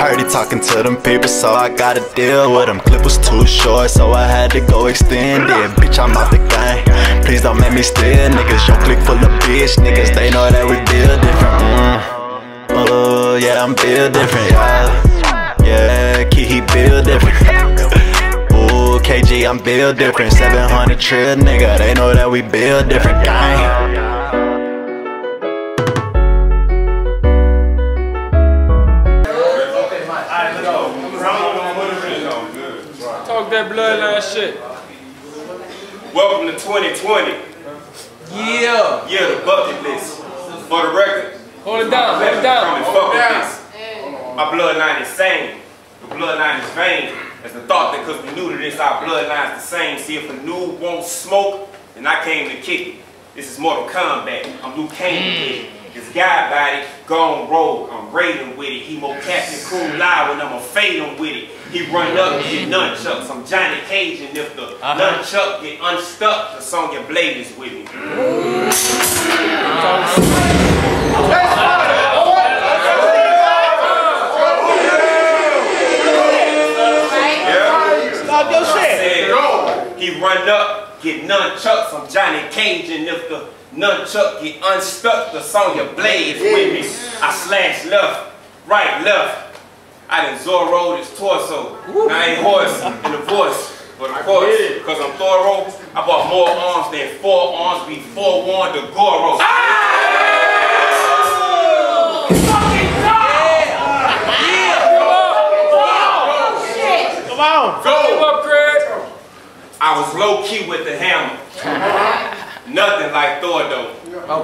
Heard he talking to them people, so I gotta deal with him. Clip was too short, so I had to go extend it. Bitch, I'm out the game. Please don't make me steal, niggas. Your clique full of bitch niggas. They know that we build different. Mm. Oh, yeah, I'm built different, yeah. Yeah, key, he build different. Ooh, KG, I'm built different. 700 trill, nigga. They know that we build different, gang. Talk that bloodline shit. Welcome to 2020. Yeah. Yeah, the bucket list. For the record, Hold it down, hold it down. Hold fuck with this. My bloodline is sane. The bloodline is vain. As the thought that because we new to this, our bloodline's the same. See, if a noob won't smoke, then I came to kick it. This is Mortal Kombat. I'm Liu Kang it. Mm. This guy body, gone rogue. I'm raiding with it. He more Captain Cool Lie when I'ma fade him with it. He run up and get nunchucks. I'm Johnny Cage and if the uh-huh. nunchuck get unstuck, the song your blade is with me. Yeah. Stop your shit. Said, He run up, get nunchucks. I'm Johnny Cage, and if the nunchuck get unstuck, the song your blades with me. I slash left, right, left. I done Zorro his torso. I ain't horse in the voice. But of course, because I'm thorough, I bought more arms than four arms before one to Goro. Ah! Come on. Come up, Craig. I was low key with the hammer. Nothing like Thor though.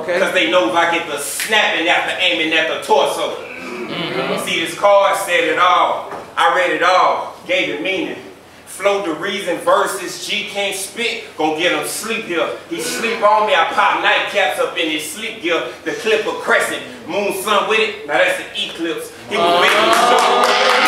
Okay. Because they know if I get the snapping after aiming at the torso. Mm-hmm. See, this card said it all. I read it all, gave it meaning. Flow the reason versus G can't spit, gon' get him sleep here. He sleep on me, I pop nightcaps up in his sleep gear. The clip of crescent, moon sun with it, now that's the eclipse. He was making me show.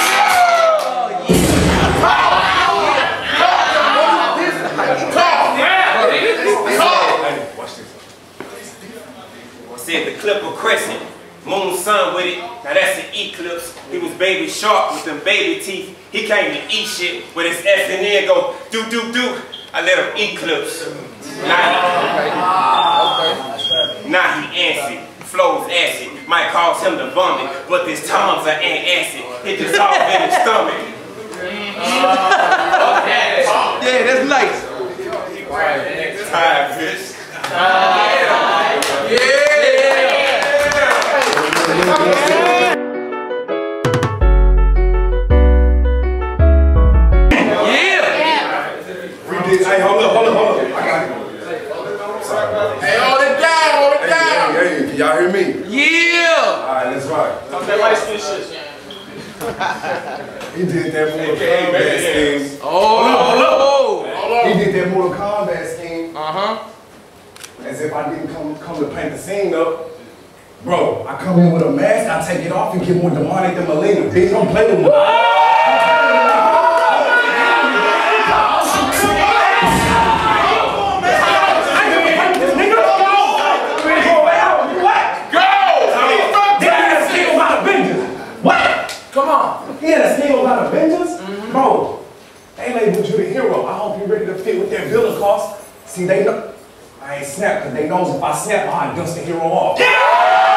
Said clip of crescent, moon sun with it. Now that's an eclipse. He was baby shark with them baby teeth. He came to eat shit with his S and N go do do do. I let him eclipse. Now, now he answered. Flows acid. Might cause him to vomit, but his tongues are acid. It dissolve in his stomach. Yeah, that's nice. Tired, bitch. Hey, y'all hear me? Yeah. All right, let's rock. Talk that light skin shit. He did that Mortal Kombat scheme. Oh. He did that Mortal Kombat scheme Uh huh. as if I didn't come come to paint the scene up. Bro, I come in with a mask, I take it off and get more demonic than Mileena. Bitch, don't play with me. Had a scheme about Avengers? Bro, they labeled you the hero. I hope you're ready to fit with their villain cost. See, they know. I ain't snap, because they knows if I snap, I'll dust the hero off. I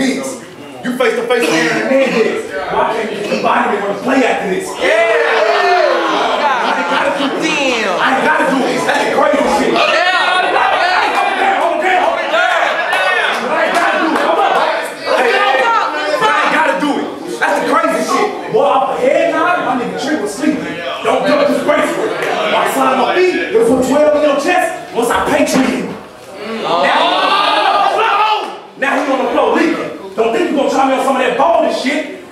This activists. You face to face with Aaron Hernandez. Why can't you body want to play after this? I gotta do it. Damn. I gotta do it. That's the crazy shit. Hold it down, hold it down. But I gotta do it. Come on. I gotta do it. That's the crazy shit. Boy, off the head nod, my nigga Tree was sleeping. Don't do it disgraceful. When I slide my feet, it was put 12 in your chest once I paint you. Oh. Now, now he on the floor leaking. Don't think you gonna try me on some of that boldest shit.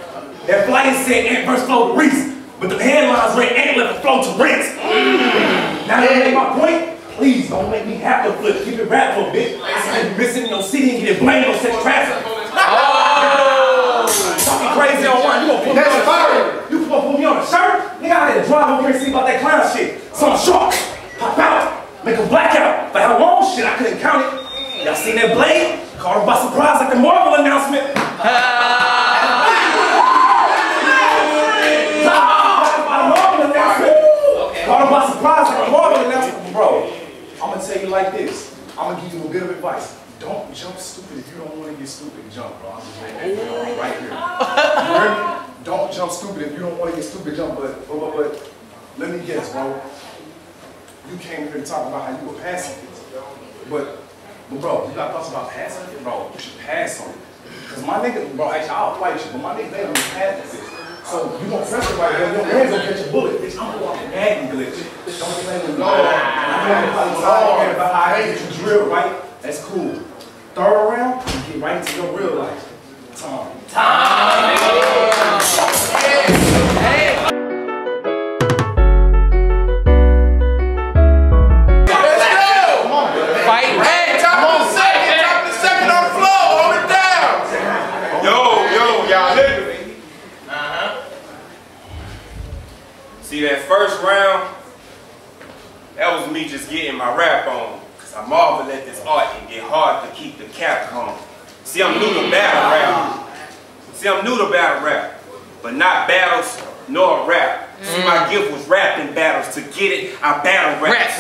That flight said Ant versus FloDarese, but the headlines read Ant left the flow to rinse. Mm. Now that ain't my point. Please don't make me have to flip. Keep it rap for a bit. I ain't missing no CD and get blamed on sex traffic. Oh! Talking crazy on one. You gonna put me on a shirt? You gonna put me on a shirt? Nigga, I had to drive over here and see about that clown shit. Some shark. Pop out. Make a blackout. For how long? Shit, I couldn't count it. Y'all seen that blade? Caught him by surprise like the Marvel announcement. Caught him by surprise like Marvel announcement. Bro, I'm gonna tell you like this. I'm gonna give you a bit of advice. Don't jump stupid if you don't want to get stupid. Jump, bro. I'm just you know right here. You me? Don't jump stupid if you don't want to get stupid. Jump, but, but, but, but let me guess, bro. You came here to talk about how you were passing it. But, but bro, you got thoughts about passing it? Bro, you should pass on it. Because my nigga, bro, actually, I'll fight you, but my nigga, they don't pass this. So you gonna press it right there, your hands gonna catch a bullet. Bitch, I'm gonna walk a nagging glitch. Don't play with me. I'm gonna probably talk about how I hate you drill, right? That's cool. Third round, you get right into your real life. Time. Let's first round? That was me just getting my rap on. Cause I marvel at this art and get hard to keep the cap on. See, I'm new to battle rap. See, I'm new to battle rap. But not battles nor rap. See, my mm. gift was rapping battles. To get it, I battle rap.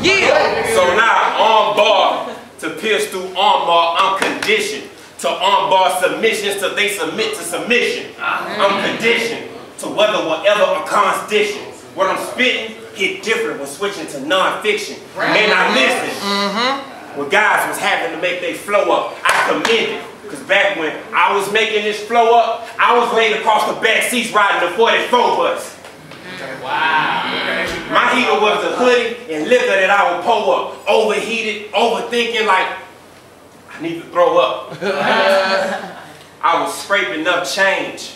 Yeah. So now arm bar to pierce through arm bar, I'm conditioned to arm bar submissions till they submit to submission. I'm conditioned to whether whatever a condition. What I'm spitting hit different when switching to non-fiction. Man, I listen. Mm-hmm. When guys was having to make their flow up, I commend it. Cause back when I was making this flow up, I was laying across the back seats riding the 44 bus. Wow. My heater was a hoodie and liquor that I would pull up. Overheated, overthinking like, I need to throw up. I was scraping up change,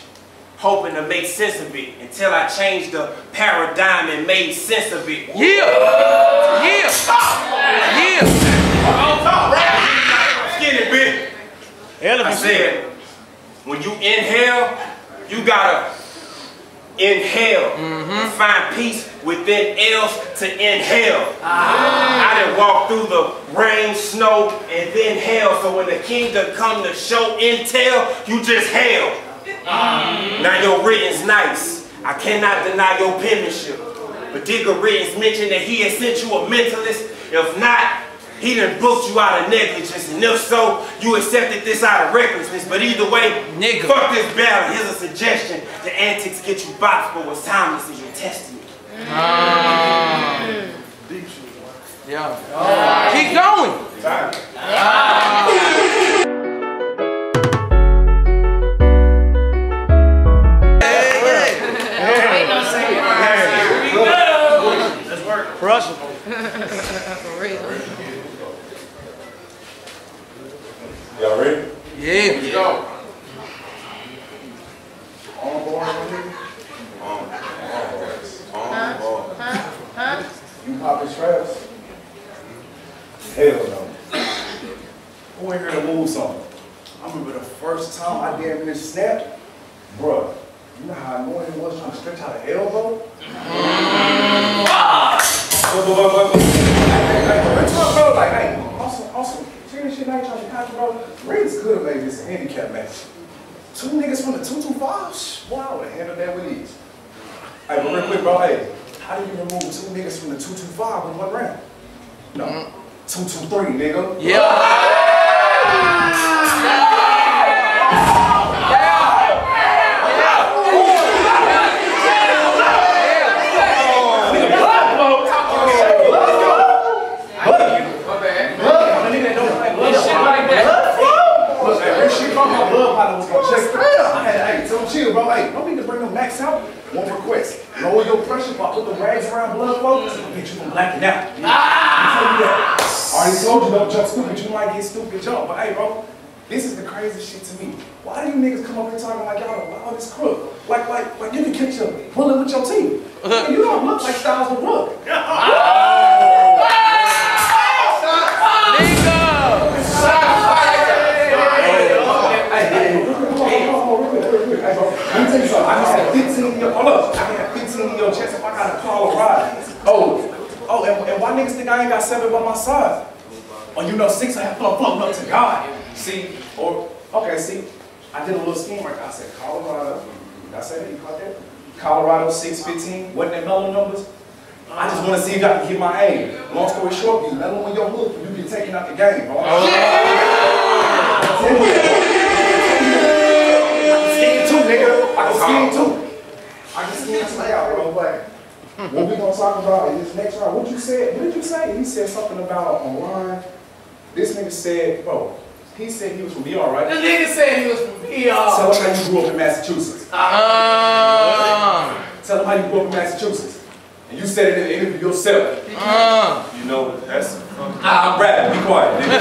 hoping to make sense of it until I changed the paradigm and made sense of it. Yeah. Yeah. Yeah. Skinny bit. I said, when you inhale, you gotta inhale and mm-hmm. find peace within else to inhale. Ah. I didn't walk through the rain, snow, and then hell. So when the kingdom come to show intel, you just hail. Mm-hmm. Now your written's nice. I cannot deny your penmanship. But Digger Rittens mentioned that he had sent you a mentalist. If not, he done booked you out of negligence. And if so, you accepted this out of recklessness. But either way, Nigga. fuck this battle. Here's a suggestion. The antics get you boxed, but what's timeless is your testament. Ah. Yeah. Keep going. Y'all ah. Ready? Yeah. Go. On board, my nigga? You popping straps? Hell no. Who in here to move something? I remember the first time I damn near snapped. Bruh, you know how annoying it was trying to stretch out an elbow? Could have made this a handicap match. Two niggas from the 225? Shh, Boy, I would have handled that with ease. Hey, but real quick, bro, hey, how do you remove two niggas from the 225 in one round? No, mm. 223, nigga. Yeah. Look, hey, real shit, bro, my blood partner was gonna check. I had, hey, tell him chill, bro. Hey, don't need to bring them max out. One request. Lower your pressure. If I put the rags around blood flow, I'll get you from blacking out. Ah! I already told you don't jump stupid. You might get stupid jump. But hey, bro, this is the crazy shit to me. Why do you niggas come up here talking like y'all the wildest crook? Like, like, like you can catch a bullet with your teeth. And you don't look like Styles the Rook. Let me tell you something. I just had 15 in your, hold up. I had 15 in your chest if I got a Colorado. Oh, oh, and, and why niggas think I ain't got seven by my side? Or you know, six I have flown, flown up to God. See, or, okay, see, I did a little scheme right there. I said Colorado, did I say that? You caught that? Colorado 615, wasn't that mellow numbers? I just want to see if I can get my A. Long story short, you mellow in your hook, you get taken out the game, bro. Oh. I can scheme too, nigga. I can scheme too. I just can scheme too out, bro. But what we gonna talk about is this next round. What you said? What did you say? He said something about online. This nigga said, bro. He said he was from VR, right? The nigga said he was from PR. Tell him how you grew up in Massachusetts. Uh, Tell him how you grew up in Massachusetts. And you said it in the interview yourself. uh. You know, that's Ah, I'm rapping. Be quiet, nigga.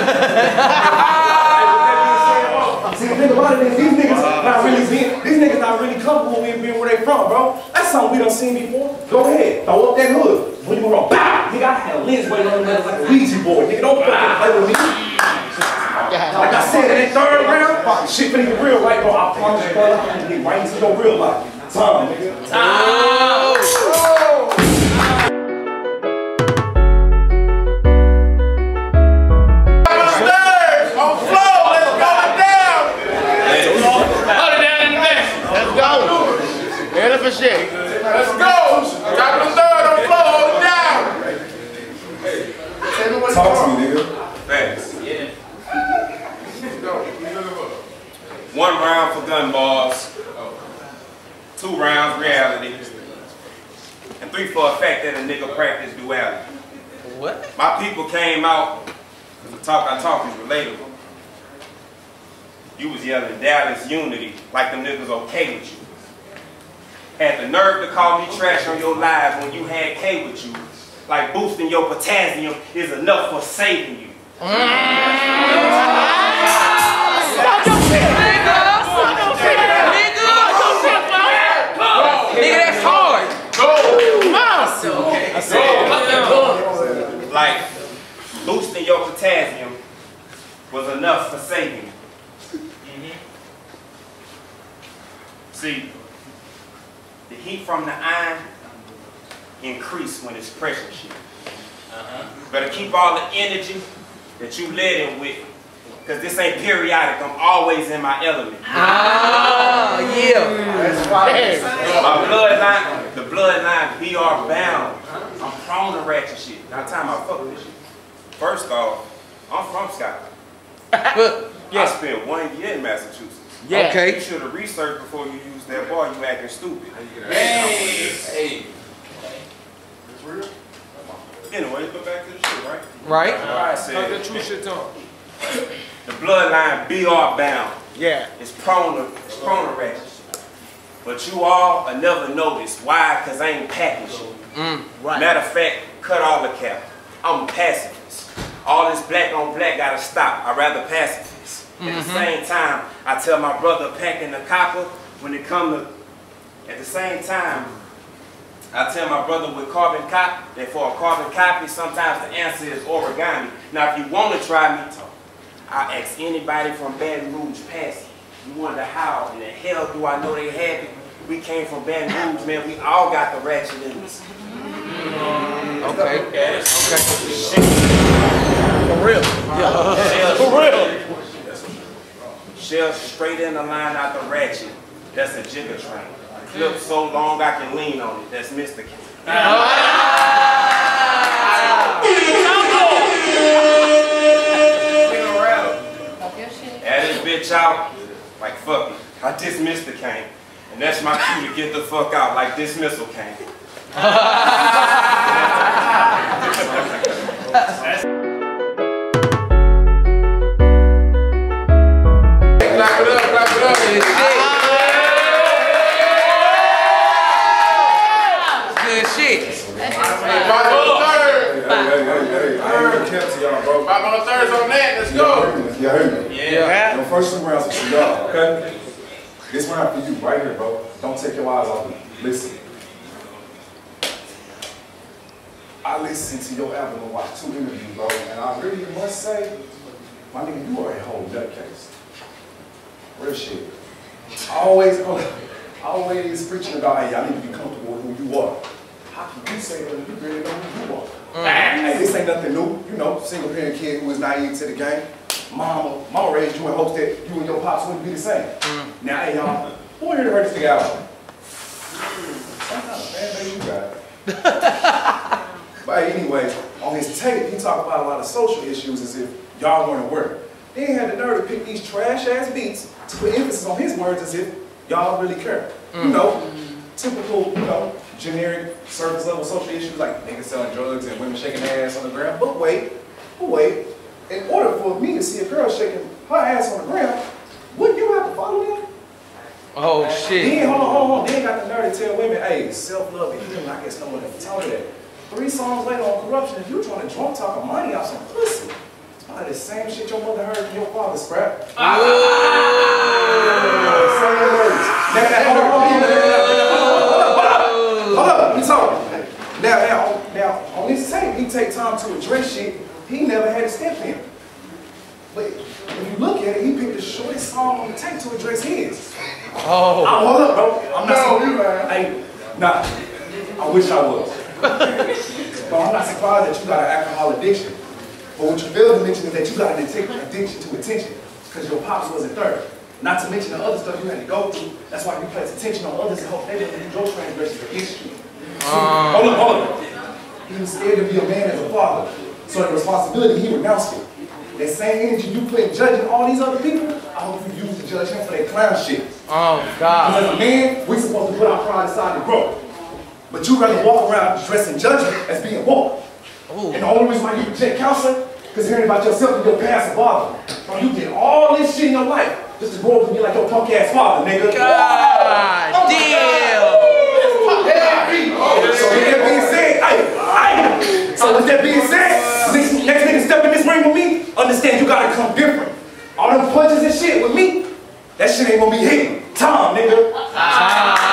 See, the thing about it is these niggas not really being, these niggas not really comfortable with being where they from, bro. That's something we done seen before. Go ahead, throw up that hood. When you wrong, bow! Nigga, I had a lens waiting on the like a Ouija board. Nigga, don't fucking play with me. Like I said, in that third round, shit finna get real right, bro. I promise you, bro. I'm gonna get right into your real life. Time, nigga. Upstairs, Elephant shit. Let's go. Top of the third on the floor, hold it down. Talk to me, nigga. facts. One round for gun balls, two rounds reality, and three for a fact that a nigga practice duality. What? My people came out, 'cause the talk I talk is relatable. You was yelling Dallas unity like them niggas okay with you. Had the nerve to call me trash on your lives when you had K with you. Like boosting your potassium is enough for saving you. Nigga, that's hard. Like boosting your potassium was enough for saving you. Mm-hmm. See, the heat from the iron increase when it's pressure shift. Better keep all the energy that you led in with, because this ain't periodic. I'm always in my element. Ah, yeah. My bloodline, the bloodline BR bound. I'm prone to ratchet shit. Now time I fuck with this shit. First off, I'm from Scotland. I spent one year in Massachusetts. Yeah. Okay. You should have researched before you used that bar. You acting stupid. Hey. Anyway, go back to the shit, right? Right? I said Talk that true shit to the bloodline BR bound. Yeah. It's prone to, it's prone to ratchet shit. But you all will never notice. Why? Because I ain't packing shit. Right. Matter of fact, cut all the cap. I'm a pacifist. All this black on black gotta stop. I'd rather pacifist. At the mm-hmm. same time, I tell my brother packing the copper when it come to. At the same time, I tell my brother with carbon copy that for a carbon copy, sometimes the answer is origami. Now, if you want to try me, talk. I ask anybody from Baton Rouge past you. You wonder how in the hell do I know they have it? We came from Baton Rouge, man. We all got the ratchet in us. Mm-hmm. Okay. Okay. For real. Yeah. For real. Shell straight in the line out the ratchet. That's a jigger train. Clip so long I can lean on it. That's Mr. King. Add this bitch out, like fuck it. I dismissed the Kane. And that's my cue to get the fuck out, like dismissal Kane. Five on the third on that, let's go. Y'all heard me? Yeah. Don't first two rounds for y'all, okay? This round for you, right here, bro. Don't take your eyes off me. Listen. I listened to your album and watched two interviews, bro, and I really must say, my nigga, you are a whole nutcase. Real shit. Always, oh, always preaching about, hey, I need to be comfortable with who you are. How can you say that you really know who you are? Mm. Hey, this ain't nothing new. You know, single parent kid who was naive to the game. Mama, mama raised you in hopes that you and your pops wouldn't be the same. Mm. Now, hey, y'all, who here to hurt this nigga out? Some kind of fan base you got. but anyway, on his tape, he talked about a lot of social issues as if y'all weren't aware. Then he had the nerve to pick these trash ass beats to put emphasis on his words as if y'all really care. You mm. know, typical, you know, generic surface level social issues like niggas selling drugs and women shaking their ass on the ground. But wait, but wait, in order for me to see a girl shaking her ass on the ground, wouldn't you have to follow them? Oh Then, shit. hold on, hold on, then got the nerve to tell women, hey, self-love and healing, I guess no one ever told you that. Three songs later on corruption, if you trying to drunk talk money out some pussy, it's probably the same shit your mother heard from your father, scrap. Words. Ah! Now, now, on, this tape, he take time to address shit he never had to step in. But if you look at it, he picked the shortest song on the tape to address his. Oh. Oh, hold up, bro. I'm not no, you man. Hey, nah, I wish I was. but I'm not surprised that you got an alcohol addiction. But what you failed to mention is that you got an addiction to attention because your pops wasn't third. Not to mention the other stuff you had to go through. That's why you place attention on others and hope they didn't use your transgressions against you. hold up, hold up. He was scared to be a man as a father. So the responsibility, he renounced it. That same energy you put in judging all these other people, I hope you use to judge him for that clown shit. Oh Because god. as a man, we're supposed to put our pride aside and grow. But you rather walk around dressing judgment as being woke. Ooh. And the only reason why you reject counseling, because hearing about yourself and your past bother. Bro, you did all this shit in your life just to grow up and be like your punk ass father, nigga. God oh damn. So with that being said, hey, hey. So with that being said, next, next nigga step in this ring with me, understand you gotta come different. All them punches and shit with me, that shit ain't gonna be hitting. Tom, nigga.